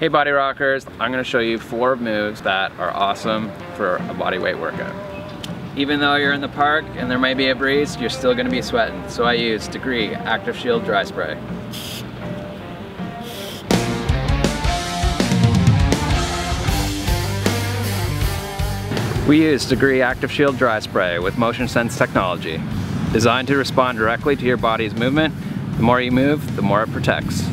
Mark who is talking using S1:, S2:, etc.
S1: Hey Body Rockers, I'm gonna show you four moves that are awesome for a body weight workout. Even though you're in the park and there may be a breeze, you're still gonna be sweating. So I use Degree Active Shield Dry Spray. We use Degree Active Shield Dry Spray with Motion Sense technology. Designed to respond directly to your body's movement, the more you move, the more it protects.